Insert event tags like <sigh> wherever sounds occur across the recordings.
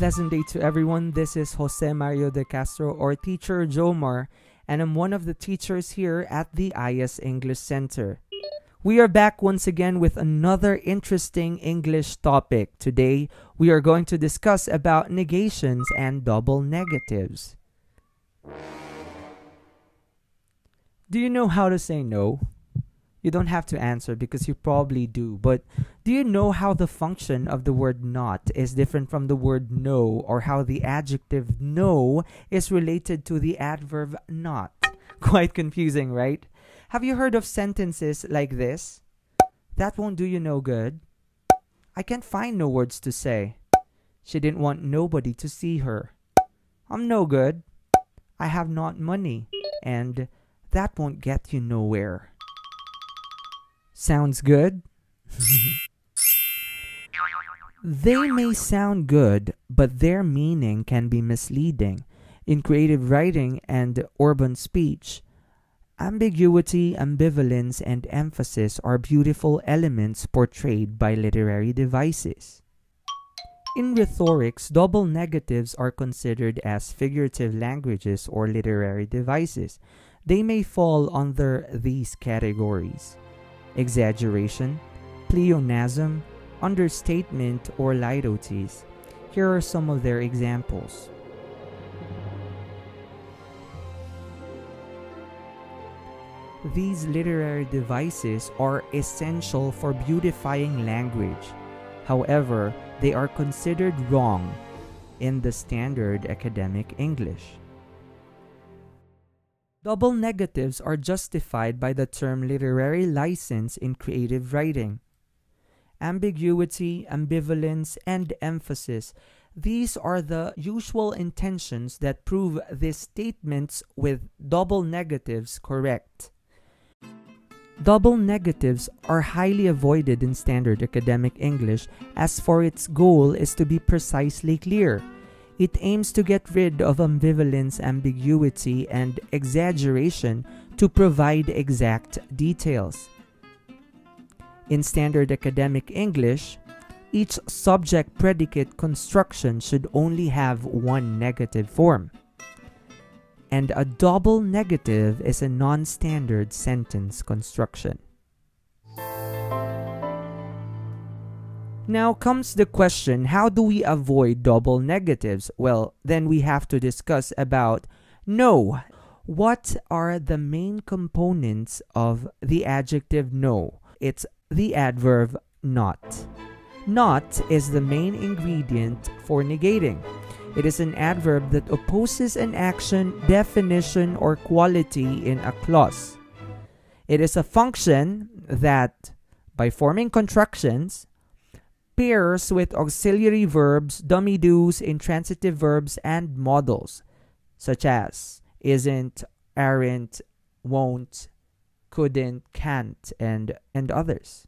pleasant day to everyone. This is Jose Mario de Castro or Teacher Jomar, and I'm one of the teachers here at the IS English Center. We are back once again with another interesting English topic. Today, we are going to discuss about negations and double negatives. Do you know how to say no? You don't have to answer because you probably do, but do you know how the function of the word not is different from the word no, or how the adjective no is related to the adverb not? <laughs> Quite confusing, right? Have you heard of sentences like this? That won't do you no good. I can't find no words to say. She didn't want nobody to see her. I'm no good. I have not money. And that won't get you nowhere. Sounds good? they may sound good, but their meaning can be misleading. In creative writing and urban speech, ambiguity, ambivalence, and emphasis are beautiful elements portrayed by literary devices. In rhetorics, double negatives are considered as figurative languages or literary devices. They may fall under these categories exaggeration, pleonasm, understatement, or litotes. Here are some of their examples. These literary devices are essential for beautifying language. However, they are considered wrong in the standard academic English. Double negatives are justified by the term literary license in creative writing. Ambiguity, ambivalence, and emphasis. These are the usual intentions that prove these statements with double negatives correct. Double negatives are highly avoided in standard academic English as for its goal is to be precisely clear it aims to get rid of ambivalence, ambiguity, and exaggeration to provide exact details. In standard academic English, each subject predicate construction should only have one negative form. And a double negative is a non standard sentence construction. Now comes the question, how do we avoid double negatives? Well, then we have to discuss about no. What are the main components of the adjective no? It's the adverb not. Not is the main ingredient for negating. It is an adverb that opposes an action, definition, or quality in a clause. It is a function that, by forming contractions, pairs with auxiliary verbs, dummy do's, intransitive verbs, and modals, such as isn't, aren't, won't, couldn't, can't, and, and others.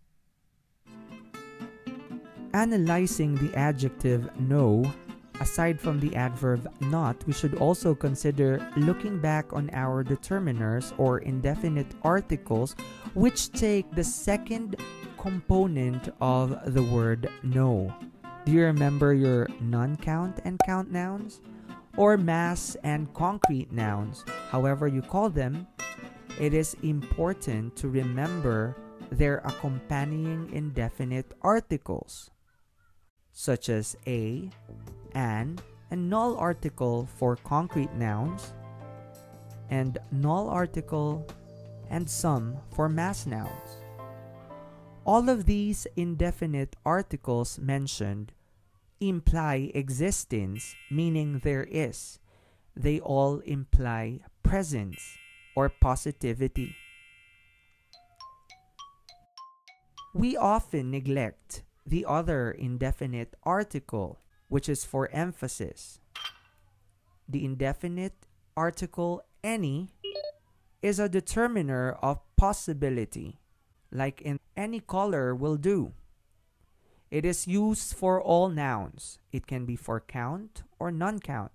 Analyzing the adjective no, aside from the adverb not, we should also consider looking back on our determiners or indefinite articles which take the second component of the word no. Do you remember your non count and count nouns? Or mass and concrete nouns, however you call them, it is important to remember their accompanying indefinite articles, such as a, an, and null article for concrete nouns, and null article and some for mass nouns. All of these indefinite articles mentioned imply existence, meaning there is. They all imply presence or positivity. We often neglect the other indefinite article, which is for emphasis. The indefinite article any is a determiner of possibility like in any color will do. It is used for all nouns. It can be for count or non count.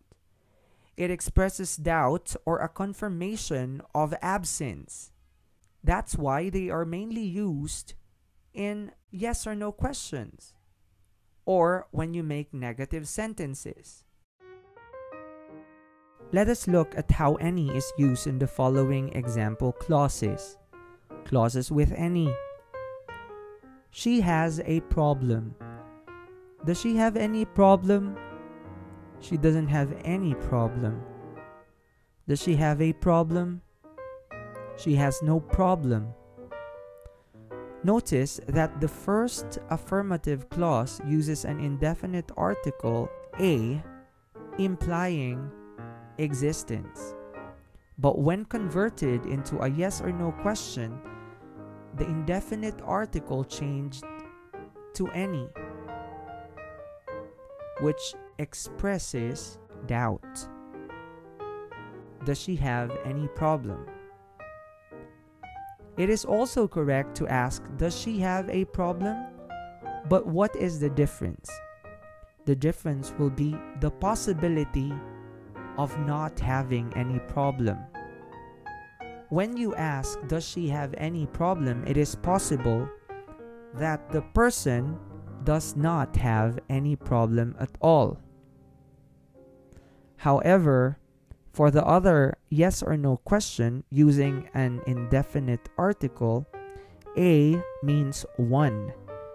It expresses doubt or a confirmation of absence. That's why they are mainly used in yes or no questions. or when you make negative sentences. Let us look at how any is used in the following example clauses. Clauses with any. She has a problem. Does she have any problem? She doesn't have any problem. Does she have a problem? She has no problem. Notice that the first affirmative clause uses an indefinite article a implying existence. But when converted into a yes or no question, the indefinite article changed to any, which expresses doubt. Does she have any problem? It is also correct to ask, Does she have a problem? But what is the difference? The difference will be the possibility of not having any problem. When you ask, Does she have any problem? it is possible that the person does not have any problem at all. However, for the other yes or no question using an indefinite article, A means one,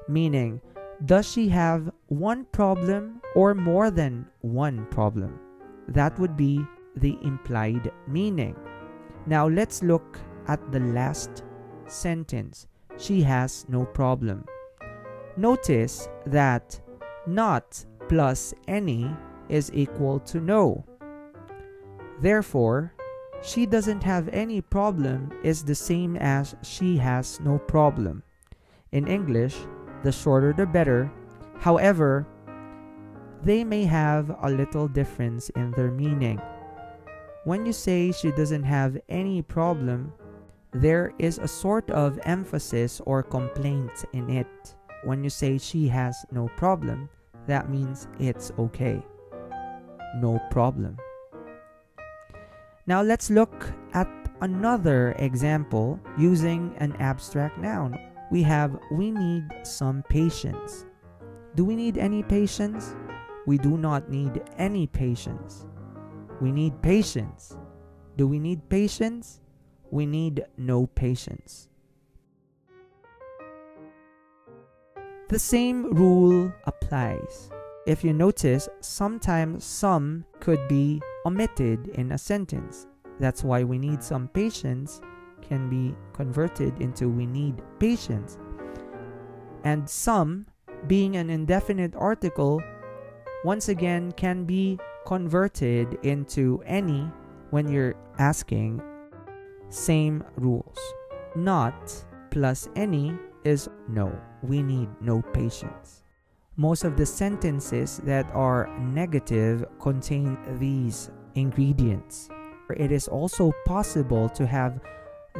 meaning does she have one problem or more than one problem? That would be the implied meaning. Now let's look at the last sentence. She has no problem. Notice that not plus any is equal to no. Therefore, she doesn't have any problem is the same as she has no problem. In English, the shorter the better. However, they may have a little difference in their meaning. When you say she doesn't have any problem, there is a sort of emphasis or complaint in it. When you say she has no problem, that means it's okay. No problem. Now let's look at another example using an abstract noun. We have we need some patience. Do we need any patience? We do not need any patience. We need patience. Do we need patience? We need no patience. The same rule applies. If you notice, sometimes some could be omitted in a sentence. That's why we need some patience can be converted into we need patience. And some, being an indefinite article, once again can be converted into any when you're asking same rules. Not plus any is no. We need no patience. Most of the sentences that are negative contain these ingredients. It is also possible to have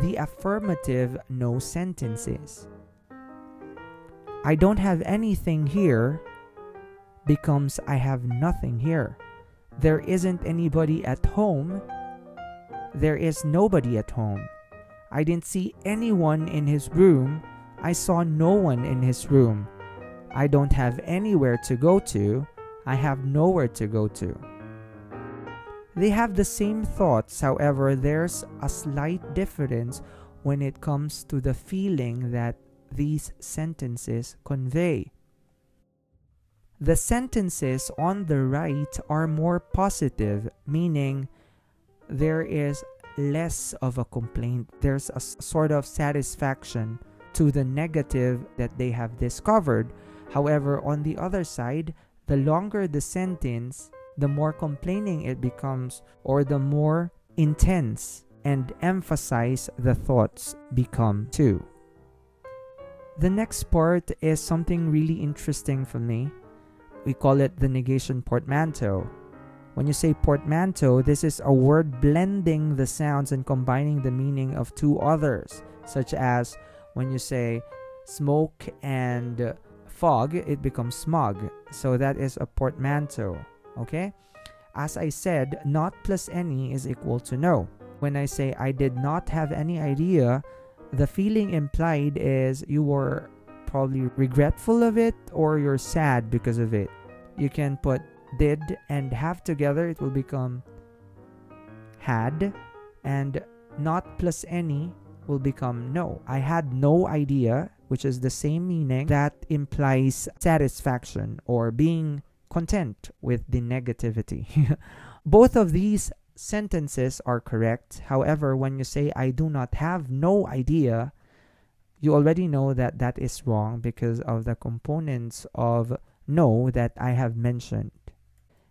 the affirmative no sentences. I don't have anything here becomes I have nothing here. There isn't anybody at home. There is nobody at home. I didn't see anyone in his room. I saw no one in his room. I don't have anywhere to go to, I have nowhere to go to. They have the same thoughts, however, there's a slight difference when it comes to the feeling that these sentences convey. The sentences on the right are more positive, meaning there is less of a complaint, there's a sort of satisfaction to the negative that they have discovered However, on the other side, the longer the sentence, the more complaining it becomes, or the more intense and emphasize the thoughts become too. The next part is something really interesting for me. We call it the negation portmanteau. When you say portmanteau, this is a word blending the sounds and combining the meaning of two others, such as when you say smoke and fog, it becomes smog. So that is a portmanteau. Okay? As I said, not plus any is equal to no. When I say I did not have any idea, the feeling implied is you were probably regretful of it or you're sad because of it. You can put did and have together, it will become had, and not plus any will become no. I had no idea, which is the same meaning that implies satisfaction or being content with the negativity. <laughs> Both of these sentences are correct. However, when you say I do not have no idea, you already know that that is wrong because of the components of no that I have mentioned.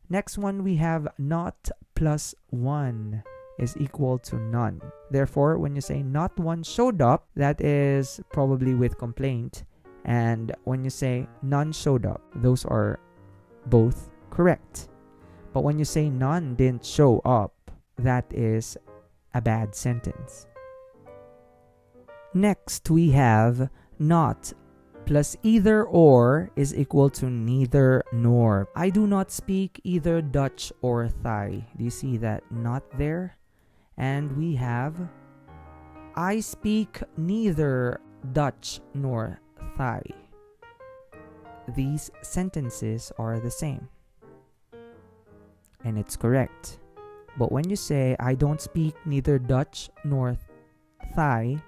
Next one we have not plus 1 is equal to none. Therefore, when you say not one showed up, that is probably with complaint. And when you say none showed up, those are both correct. But when you say none didn't show up, that is a bad sentence. Next, we have not plus either or is equal to neither nor. I do not speak either Dutch or Thai. Do you see that not there? And we have I speak neither Dutch nor Thai. These sentences are the same. And it's correct. But when you say I don't speak neither Dutch nor Thai,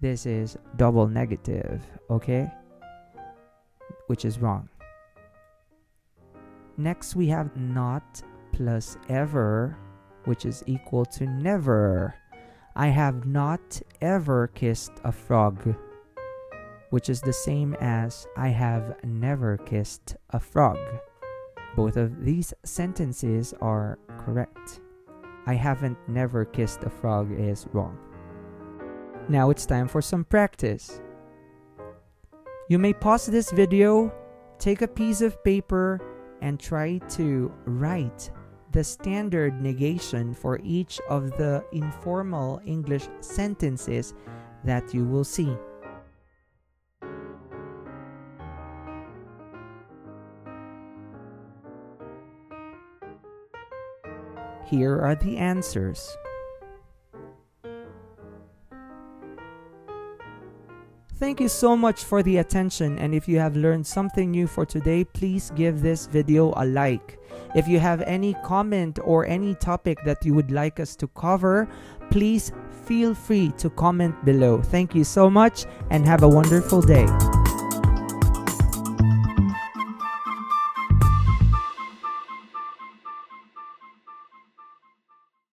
this is double negative, okay? Which is wrong. Next, we have not plus ever which is equal to never. I have not ever kissed a frog, which is the same as I have never kissed a frog. Both of these sentences are correct. I haven't never kissed a frog is wrong. Now it's time for some practice. You may pause this video, take a piece of paper, and try to write the standard negation for each of the informal English sentences that you will see. Here are the answers. Thank you so much for the attention and if you have learned something new for today, please give this video a like. If you have any comment or any topic that you would like us to cover, please feel free to comment below. Thank you so much and have a wonderful day.